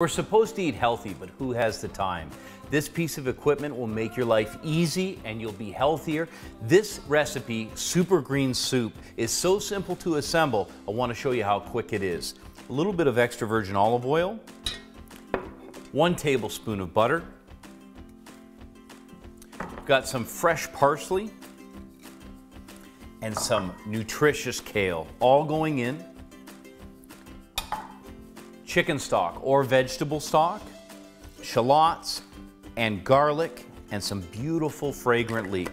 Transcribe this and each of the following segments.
We're supposed to eat healthy, but who has the time? This piece of equipment will make your life easy and you'll be healthier. This recipe, Super Green Soup, is so simple to assemble. I want to show you how quick it is. A little bit of extra virgin olive oil, one tablespoon of butter, got some fresh parsley, and some nutritious kale, all going in chicken stock or vegetable stock, shallots, and garlic, and some beautiful fragrant leek.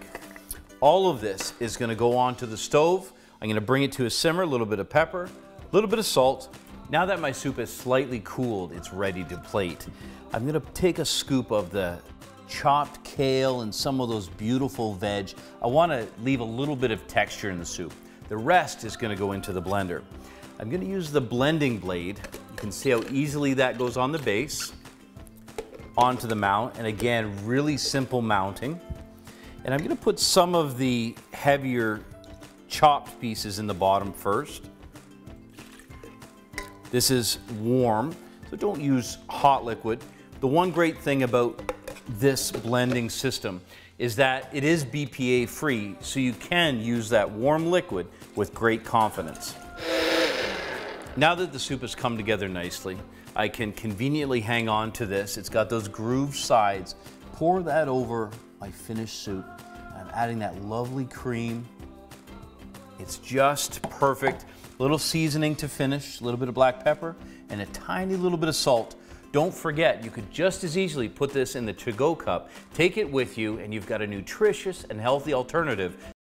All of this is gonna go onto the stove. I'm gonna bring it to a simmer, a little bit of pepper, a little bit of salt. Now that my soup is slightly cooled, it's ready to plate. I'm gonna take a scoop of the chopped kale and some of those beautiful veg. I wanna leave a little bit of texture in the soup. The rest is gonna go into the blender. I'm gonna use the blending blade you can see how easily that goes on the base, onto the mount, and again, really simple mounting. And I'm gonna put some of the heavier chopped pieces in the bottom first. This is warm, so don't use hot liquid. The one great thing about this blending system is that it is BPA free, so you can use that warm liquid with great confidence. Now that the soup has come together nicely, I can conveniently hang on to this. It's got those grooved sides. Pour that over my finished soup. I'm adding that lovely cream. It's just perfect. A little seasoning to finish, a little bit of black pepper, and a tiny little bit of salt. Don't forget, you could just as easily put this in the to-go cup, take it with you, and you've got a nutritious and healthy alternative